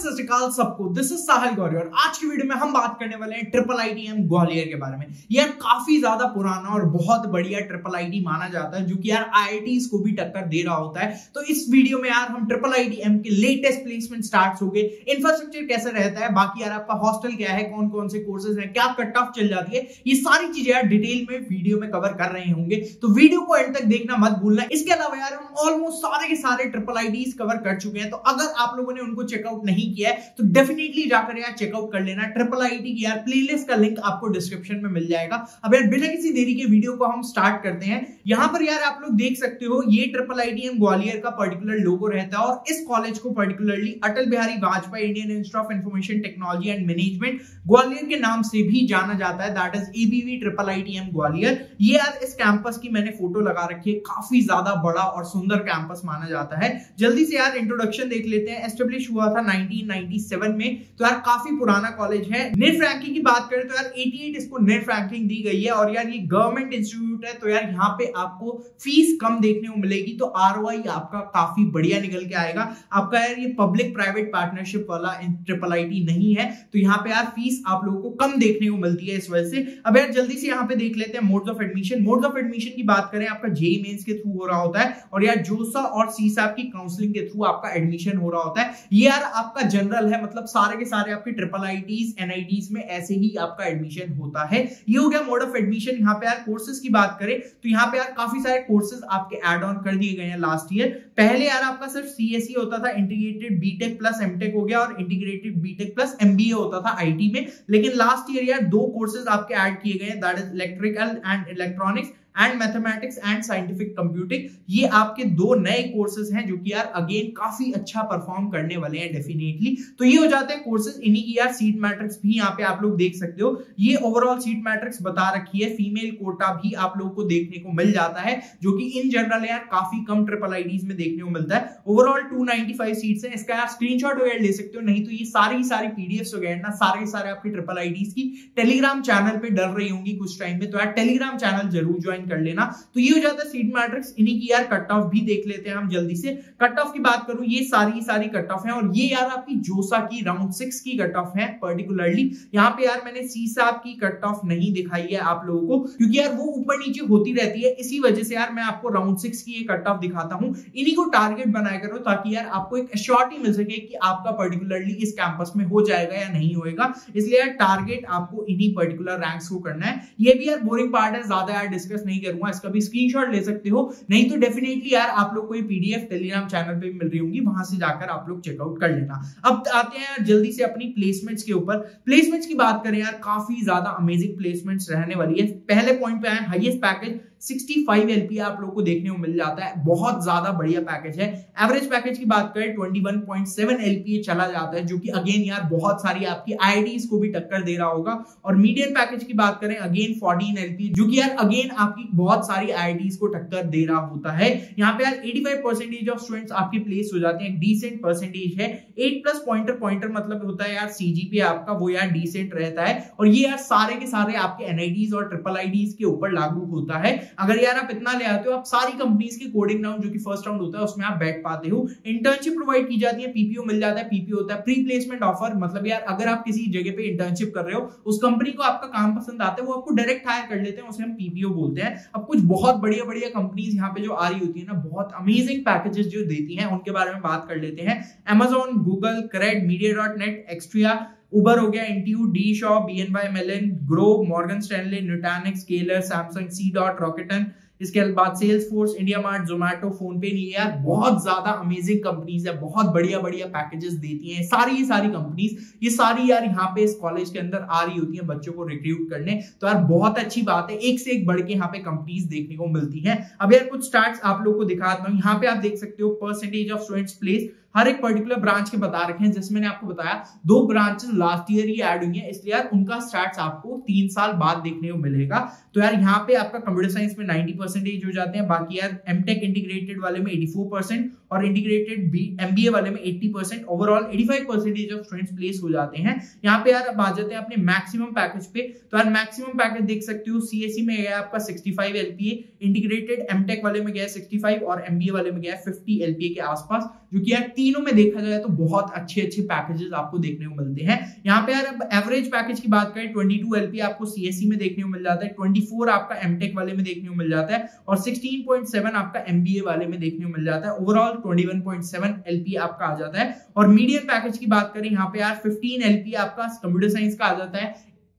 सत श्रीकाल सबको this is साहिल गौरी और आज की वीडियो में हम बात करने वाले हैं ट्रिपल आईटीएम ग्वालियर के बारे में। यह काफ़ी ज़्यादा पुराना और बहुत बढ़िया ट्रिपल आईटी माना जाता है, जो कि यार आईआईटीज को भी टक्कर दे रहा होता है। तो इस वीडियो में यार हम ट्रिपल आईटीएम के लेटेस्ट प्लेसमेंट स्टार्ट हो गए। इंफ्रास्ट्रक्चर कैसे रहता है? बाकी यार आपका हॉस्टल क्या है? कौन कौन से कोर्सेज है? क्या कट ऑफ़ चल जाती है? ये सारी चीज़ें यार डिटेल में वीडियो में कवर कर रहे होंगे। तो वीडियो को एंड तक देखना मत भूलना। इसके अलावा यार हम ऑलमोस्ट सारे के सारे ट्रिपल आईटीज कवर कर चुके हैं। तो अगर आप लोगों ने उनको चेकआउट नहीं किया है तो डेफिनेटली जाकर यार चेकआउट कर लेना। ट्रिपल आईटी की यार प्लेलिस्ट का लिंक आपको डिस्क्रिप्शन में मिल जाएगा। अब यार बिना किसी देरी के वीडियो को हम स्टार्ट करते हैं। यहाँ पर यार आप लोग देख सकते हो, ये ट्रिपल आईटीएम ग्वालियर का पर्टिकुलर लोगो रहता है और इस कॉलेज को particularly Atal Bihari Vajpayee Indian Institute of Information Technology and Management Gwalior के नाम से भी जाना जाता है। That is ABV triple ITM Gwalior. ये यार इस कैंपस की मैंने फ़ोटो लगा रखी है। काफ़ी ज़्यादा बड़ा और सुंदर कैंपस माना जाता है। जल्दी से यार इंट्रोडक्शन देख लेते हैं। एस्टेब्लिश हुआ था 1997 में। तो यार, काफ़ी पुराना कॉलेज है। नेट रैंकिंग की बात करें तो यार 88 इसको नेट रैंकिंग दी गई है और यार, ये गवर्नमेंट इंस्टीट्यूट है तो यार, यहाँ पे आपको फ़ीस कम देखने को मिलेगी तो आरओआई आपका काफ़ी बढ़िया निकल के आएगा। आपका यार, ये पब्लिक प्राइवेट पार्टनरशिप वाला ट्रिपल आई नहीं है तो यहाँ पे यार फ़ीस आप लोगों को कम देखने को मिलती है इस वजह से। अब यार, जल्दी से यहाँ पे देख लेते हैं modes of admission modes of admission की बात करें, आपका जेई मेंस के थ्रू हो रहा होता है और यार जोसा और सीसाप की काउंसलिंग के थ्रू आपका एडमिशन हो रहा होता है। ये यार, आपका जनरल है मतलब सारे के सारे आपके ट्रिपल आईटीज एनआईटीज में ऐसे ही आपका एडमिशन होता है। ये हो गया मोड ऑफ़ एडमिशन यहाँ पे यार कोर्सेज की बात करें तो यहाँ पे यार काफ़ी सारे कोर्सेज आपके एड ऑन कर दिए गए हैं लास्ट ईयर पहले यार आपका सिर्फ़ सीएसई होता था इंटीग्रेटेड बीटेक प्लस एमटेक हो गया और इंटीग्रेटेड बीटेक प्लस एमबीए होता था आईटी में। लेकिन लास्ट ईयर यार दो कोर्सेज आपके ऐड किए गए that is electrical and electronics and mathematics and scientific computing ये आपके दो नए कोर्सेज हैं जो कि यार अगेन काफ़ी अच्छा परफॉर्म करने वाले हैं डेफिनेटली तो ये हो जाते हैं कोर्सेज इन्हीं की यार सीट मैट्रिक्स भी यहाँ पे आप लोग देख सकते हो। ये ओवरऑल सीट मैट्रिक्स बता रखी है फीमेल कोटा भी आप लोग को देखने को मिल जाता है, जो कि इन जनरल यार काफ़ी कम ट्रिपल आईडीज में देखने को मिलता है। ओवरऑल 295 सीट्स हैं। इसका यार स्क्रीनशॉट वगैरह ले सकते हो। नहीं तो ये सारी सारी पीडीएफ वगैरह ना, सारे सारे आपके ट्रिपल आईडीज की टेलीग्राम चैनल पे डल रही होंगी कुछ टाइम में। तो यार टेलीग्राम चैनल ज़रूर ज्वाइन कर लेना। तो ये हो जाता है सीट मैट्रिक्स इन्हीं की यार कट ऑफ़ भी देख लेते हैं हम जल्दी से। कट ऑफ़ की बात करूँ, ये सारी सारी कट ऑफ़ है। और ये यार आपकी जोसा की राउंड सिक्स की कट ऑफ़ है पर्टिकुलरली यहाँ पे यार मैंने सी साहब की कट ऑफ़ नहीं दिखाई है आप लोगों को। क्योंकि यार वो ऊपर नीचे होती रहती है। इसी वजह से यार मैं आपको राउंड सिक्स की ये कट ऑफ़ दिखाता हूँ। इन्हीं को टारगेट बनाया करो ताकि यार आपको एक श्योरिटी मिल सके कि आपका पर्टिकुलरली इस कैंपस में हो जाएगा या नहीं होएगा। इसलिए यार टारगेट आपको इन्हीं पर्टिकुलर रैंक्स को करना है। ये भी यार बोरिंग पार्ट है, ज़्यादा यार डिस्कस नहीं करूँगा। इसका भी स्क्रीनशॉट ले सकते हो। नहीं तो डेफिनेटली यार आप लोग को पीडीएफ टेलीग्राम चैनल पे मिल रही होंगी। वहाँ से जाकर आप लोग चेकआउट कर लेना। अब आते हैं यार जल्दी से अपनी प्लेसमेंट्स के ऊपर। प्लेसमेंट्स की बात करें यार, काफ़ी ज़्यादा अमेजिंग प्लेसमेंट्स रहने वाली है। पहले पॉइंट पे आए हाईएस्ट पैकेज 65 एलपी आप लोग को देखने को मिल जाता है। बहुत ज़्यादा बढ़िया पैकेज है। एवरेज पैकेज की बात करें 21.7 एलपीए चला जाता है, जो कि अगेन यार बहुत सारी आपकी आईडीज को भी टक्कर दे रहा होगा। और मीडियम पैकेज की बात करें अगेन 14 एलपी जो कि यार अगेन आपकी बहुत सारी आईडीज को टक्कर दे रहा होता है। यहाँ पे यार 85 परसेंटेज ऑफ़ स्टूडेंट्स आपके प्लेस हो जाते हैं। डिसेंट परसेंटेज है। एट प्लस पॉइंटर पॉइंटर मतलब होता है यार सीजीपी आपका, वो यार डिसेंट रहता है। और ये यार सारे के सारे आपके एनआईडीज और ट्रिपल आईडीज के ऊपर लागू होता है। अगर यार आप इतना ले आते हो, आप सारी कंपनीज़ के कोडिंग राउंड जो कि फ़र्स्ट राउंड होता है, उसमें आप बैठ पाते हो। इंटर्नशिप प्रोवाइड की जाती है पीपीओ मिल जाता है पीपीओ होता है। प्री प्लेसमेंट ऑफ़र मतलब यार अगर आप किसी जगह पे इंटर्नशिप कर रहे हो, उस कंपनी को आपका काम पसंद आता है, वो आपको डायरेक्ट हायर कर लेते हैं, उसे हम पीपीओ बोलते हैं। अब कुछ बहुत बढ़िया बढ़िया कंपनीज़ यहाँ पे जो आ रही होती है ना, बहुत अमेजिंग पैकेजेस जो देती हैं, उनके बारे में बात कर लेते हैं। Amazon Google Cred media dot net Axtria Uber हो गया NTU D Shaw B N Y Mellon Groww Morgan Stanley Nutanix Scaler Samsung C dot Rakuten इसके बाद Salesforce India mart Zomato PhonePe नहीं यार बहुत ज़्यादा अमेजिंग कंपनीज़ है। बहुत बढ़िया बढ़िया पैकेजेस देती हैं। सारी ये सारी कंपनीज़ ये सारी यार यहाँ पे इस कॉलेज के अंदर आ रही होती हैं बच्चों को रिक्रूट करने। तो यार बहुत अच्छी बात है, एक से एक बढ़ के यहाँ पे कंपनीज़ देखने को मिलती है। अब यार कुछ स्टार्ट आप लोग को दिखाता हूँ। यहाँ पे आप देख सकते हो परसेंटेज ऑफ़ स्टूडेंट्स प्लेस हर एक पर्टिकुलर ब्रांच के बता रखे हैं। जिसमें आपको बताया, दो ब्रांचेस लास्ट ईयर ही ऐड हुई है। इसलिए यार उनका स्टार्ट आपको तीन साल बाद देखने को मिलेगा। तो यार यहाँ पे आपका कंप्यूटर साइंस में 90 परसेंटेज हो जाते हैं। बाकी यार एमटेक इंटीग्रेटेड वाले में 84 परसेंट और इंटीग्रेटेड एमबीए वाले में 80 percent overall 85 percentage of students place हो जाते हैं। यहाँ पे यार आ जाते हैं अपने मैक्सिमम पैकेज पे। तो यार मैक्सिमम पैकेज देख सकते हो। सीएससी में गया आपका 65 एलपीए इंटीग्रेटेड एमटेक वाले में गया 65 और एमबीए वाले में गया 50 एलपीए के आसपास। जो कि यार तीनों में देखा जाए तो बहुत अच्छे अच्छे पैकेजेस आपको देखने को मिलते हैं। यहाँ पे यार अब एवरेज पैकेज की बात करें 22 एलपी आपको सीएससी में देखने को मिल जाता है 24 आपका एमटेक वाले में देखने को मिल जाता है और 16.7 आपका एमबीए वाले में देखने को मिल जाता है। ओवरऑल 21.7 एलपी आपका आ जाता है। और मीडियम पैकेज की बात करें, यहाँ पे यार 15 एलपी आपका कंप्यूटर साइंस का आ जाता है।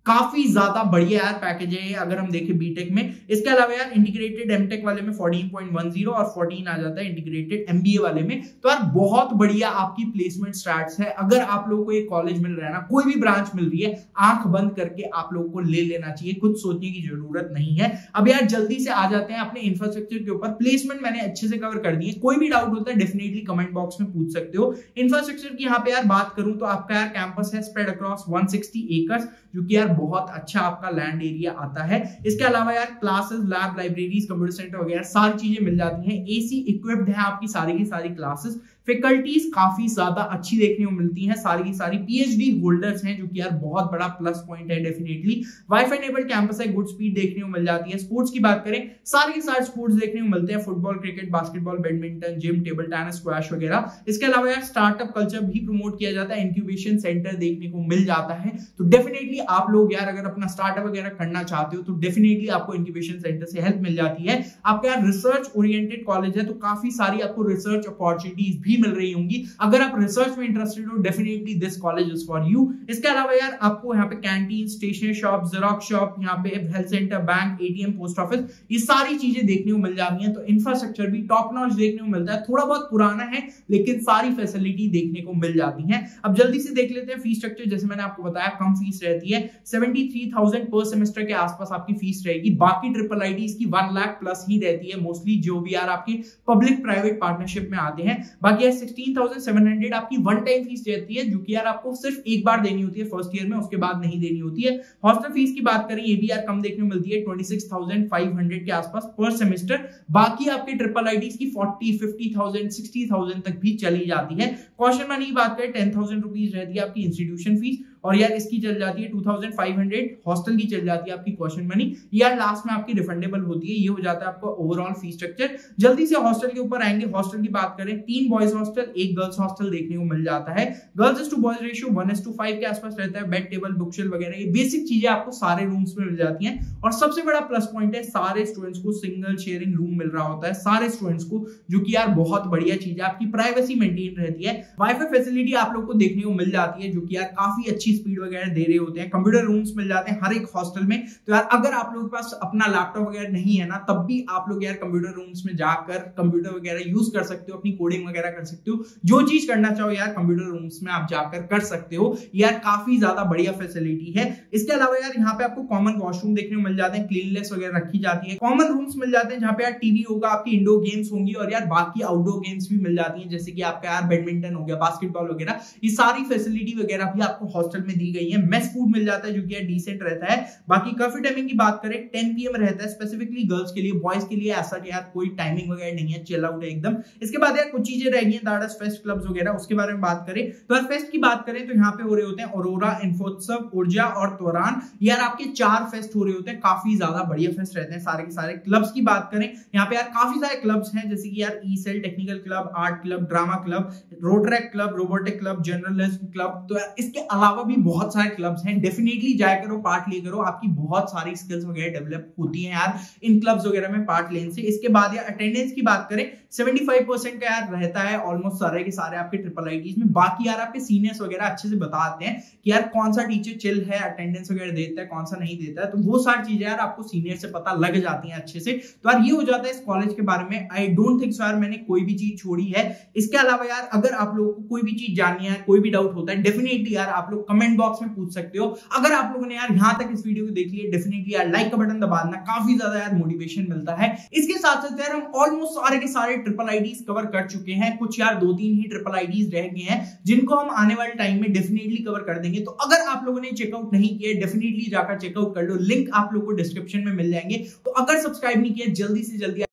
काफ़ी ज़्यादा बढ़िया यार पैकेज है अगर हम देखें बीटेक में। इसके अलावा यार इंटीग्रेटेड एमटेक वाले में 14.10 और 14 आ जाता है इंटीग्रेटेड एमबीए वाले में। तो यार बहुत बढ़िया आपकी प्लेसमेंट स्टार्ट है। अगर आप लोगों को एक कॉलेज मिल रहा है ना, कोई भी ब्रांच मिल रही है, आँख बंद करके आप लोगों को ले लेना चाहिए, कुछ सोचने की ज़रूरत नहीं है। अब यार जल्दी से आ जाते हैं अपने इंफ्रास्ट्रक्चर के ऊपर। प्लेसमेंट मैंने अच्छे से कवर कर दिए कोई भी डाउट होता है डेफिनेटली कमेंट बॉक्स में पूछ सकते हो। इंफ्रास्ट्रक्चर की यहाँ पे यार बात करूँ तो आपका यार कैंपस है स्प्रेड अक्रॉस 160 एकर्स जो कि यार बहुत अच्छा आपका लैंड एरिया आता है। इसके अलावा यार classes lab libraries computer centre वगैरह, सारी चीज़ें मिल जाती हैं। एसी इक्विप्ड है आपकी सारी की सारी क्लासेस फैकल्टीज काफ़ी ज़्यादा अच्छी देखने को मिलती हैं। सारी की सारी पीएचडी होल्डर्स हैं, जो कि यार बहुत बड़ा प्लस पॉइंट है डेफिनेटली वाईफाई एनेबल्ड कैंपस है गुड स्पीड देखने को मिल जाती है। स्पोर्ट्स की बात करें, सारे के सारे स्पोर्ट्स देखने को मिलते हैं। Football cricket basketball badminton gym table tennis squash वगैरह। इसके अलावा यार स्टार्टअप कल्चर भी प्रमोट किया जाता है। इंक्यूबेशन सेंटर देखने को मिल जाता है। तो डेफिनेटली आप लोग यार अगर अपना स्टार्टअप वगैरह करना चाहते हो तो डेफिनेटली आपको इंक्यूबेशन सेंटर से हेल्प मिल जाती है। आपका यार रिसर्च ओरिएंटेड कॉलेज है तो काफ़ी सारी आपको रिसर्च अपॉर्चुनिटीज़ भी मिल रही होंगी। अगर आप रिसर्च में इंटरेस्टेड हो definitely this college is for you इसके अलावा यार, आपको यहाँ पे canteen stationery shop xerox shop यहाँ पे health centre bank ATM post office ये सारी चीज़ें देखने को मिल जाती हैं। तो इंफ्रास्ट्रक्चर भी टॉप नॉच देखने को मिलता है। थोड़ा बहुत पुराना है, लेकिन सारी फैसिलिटी देखने को मिल जाती है। अब जल्दी से देख लेते हैं फ़ीस स्ट्रक्चर जैसे मैंने आपको बताया, कम फ़ीस रहती है। Seventy three thousand per semester के आसपास आपकी फ़ीस रहेगी। बाकी ट्रिपल आई की वन लाख प्लस ही रहती है। मोस्टली जो भी यार आपके पब्लिक प्राइवेट पार्टनरशिप में आते हैं। बाकी यार सिक्सटीन आपकी वन टाइम फ़ीस रहती है, जो कि यार आपको सिर्फ़ एक बार देनी होती है फ़र्स्ट ईयर में, उसके बाद नहीं देनी होती है। हॉस्टल फ़ीस की बात करें, ये भी यार कम देखने को मिलती है twenty six thousand five hundred के आसपास पर सेमेस्टर बाकी आपके ट्रिपल आई की forty fifty thousand sixty thousand तक भी चली जाती है। क्वेश्चन मनी की बात करें टेन थाउज़ेंड रुपीज़ रहती है आपकी इंस्टीट्यूशन फ़ीस और यार इसकी चल जाती है 2500 हॉस्टल की चल जाती है आपकी क्वेश्चन मनी यार लास्ट में आपकी रिफंडेबल होती है, ये हो जाता है आपका ओवरऑल फ़ी स्ट्रक्चर जल्दी से हॉस्टल के ऊपर आएँगे हॉस्टल की बात करें, तीन बॉयज़ हॉस्टल एक गर्ल्स हॉस्टल देखने को मिल जाता है। Girls to boys ratio one as to five के आसपास रहता है बेड टेबल बुकशेल वगैरह, ये बेसिक चीज़ें आपको सारे रूम्स में मिल जाती हैं। और सबसे बड़ा प्लस पॉइंट है, सारे स्टूडेंट्स को सिंगल शेयरिंग रूम मिल रहा होता है, सारे स्टूडेंट्स को, जो कि यार बहुत बढ़िया चीज़ है। आपकी प्राइवेसी मेंटेन रहती है। वाईफाई फैसिलिटी आप लोग को देखने को मिल जाती है, जो कि यार काफ़ी अच्छी स्पीड वगैरह दे रहे होते हैं कंप्यूटर रूम्स मिल जाते हैं, हर एक हॉस्टल में। तो यार, अगर आप लोगों के पास अपना लैपटॉप वगैरह नहीं है ना, तब भी आप लोग यार कंप्यूटर रूम्स में जाकर कंप्यूटर वगैरह यूज़ कर सकते हो, अपनी कोडिंग वगैरह कर सकते हो। जो चीज़ करना चाहो यार कंप्यूटर रूम्स में आप जाकर कर सकते हो। यार, काफ़ी ज़्यादा बढ़िया फैसिलिटी है। इसके अलावा यार, यहाँ पे आपको कॉमन वॉशरूम देखने को मिल जाते हैं क्लीनलेस वगैरह रखी जाती है। कॉमन रूम्स मिल जाते हैं जहाँ पे यार टीवी होगा, आपकी इंडोर गेम्स होंगी और यार बाकी आउटडोर गेम्स भी मिल जाती है, जैसे कि आपका यार बैडमिंटन हो गया बास्केटबॉल वगैरह। ये सारी फैसिलिटी वगैरह भी आपको हॉस्टल में दी गई है। मेस फ़ूड मिल जाता है, जो कि डिसेंट रहता है। बाकी कर्फ्यू टाइमिंग की बात करें 10 पीएम रहता है स्पेसिफिकली गर्ल्स के लिए बॉयज़ के लिए ऐसा यार कोई टाइमिंग वगैरह नहीं है चिल आउट है एकदम। इसके बाद यार कुछ चीज़ें रह गई दाडस फेस्ट क्लब्स वगैरह, उसके बारे में बात करें। तो यार फेस्ट की बात करें तो यहाँ पे हो रहे होते हैं औरोरा इन्फोत्सव ऊर्जा और त्वरान यार आपके चार फेस्ट हो रहे होते हैं, काफ़ी ज़्यादा बढ़िया फेस्ट रहते हैं, सारे के सारे क्लब्स की बात करें। यहाँ पे यार काफ़ी सारे क्लब्स हैं, जैसे कि यार E cell technical club art club drama club Rotaract club robotic club journalism club तो इसके अलावा भी बहुत सारे क्लब्स हैं। डेफिनेटली जाया करो पार्ट लिया करो। आपकी बहुत सारी स्किल्स वगैरह डेवलप होती हैं यार। इन क्लब्स वगैरह में पार्ट लेने से। इसके बाद यार अटेंडेंस की बात करें 75 परसेंट का यार रहता है ऑलमोस्ट सारे के सारे आपके ट्रिपल आई में। बाकी यार आपके सीनियर्स वगैरह अच्छे से बताते हैं कि यार कौन सा टीचर चिल है अटेंडेंस वगैरह देता है, कौन सा नहीं देता है। तो वो सारी चीज़ें यार आपको सीनियर से पता लग जाती हैं अच्छे से। तो यार ये हो जाता है इस कॉलेज के बारे में। आई डोंट थिंक सो यार मैंने कोई भी चीज़ छोड़ी है। इसके अलावा यार अगर आप लोगों को कोई भी चीज़ जाननी है, कोई भी डाउट होता है डेफिनेटली यार आप लोग कमेंट बॉक्स में पूछ सकते हो। अगर आप लोगों ने यार यहाँ तक इस वीडियो को देख लिया डेफिनेटली यार लाइक का बटन दबा देना काफ़ी ज़्यादा यार मोटिवेशन मिलता है। इसके साथ साथ यार हम ऑलमोस्ट सारे के सारे ट्रिपल आईडीज कवर कर चुके हैं। कुछ यार दो तीन ही ट्रिपल आईडीज रह गए हैं, जिनको हम आने वाले टाइम में डेफिनेटली कवर कर देंगे। तो अगर आप लोगों ने चेकआउट नहीं किया डेफिनेटली जाकर चेकआउट कर लो। लिंक आप लोग को डिस्क्रिप्शन में मिल जाएँगे। तो अगर सब्सक्राइब नहीं किया जल्दी से जल्दी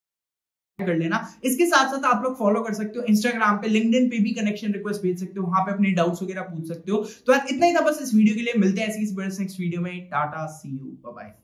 कर लेना। इसके साथ साथ आप लोग फॉलो कर सकते हो इंस्टाग्राम पे। लिंक्डइन पे भी कनेक्शन रिक्वेस्ट भेज सकते हो। वहाँ पे अपने डाउट्स वगैरह पूछ सकते हो। तो यार इतना ही था बस इस वीडियो के लिए। मिलते हैं ऐसी इस नेक्स्ट वीडियो में। टाटा सी यू बाय